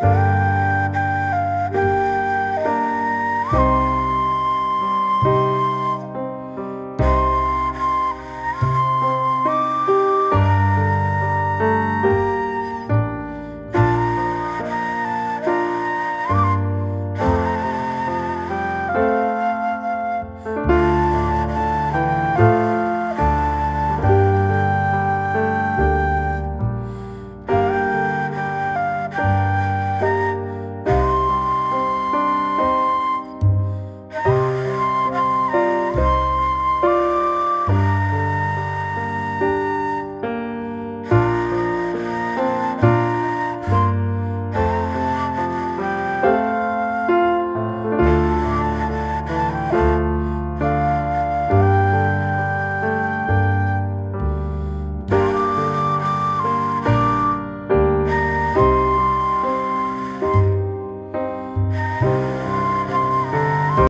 Bye. Bye.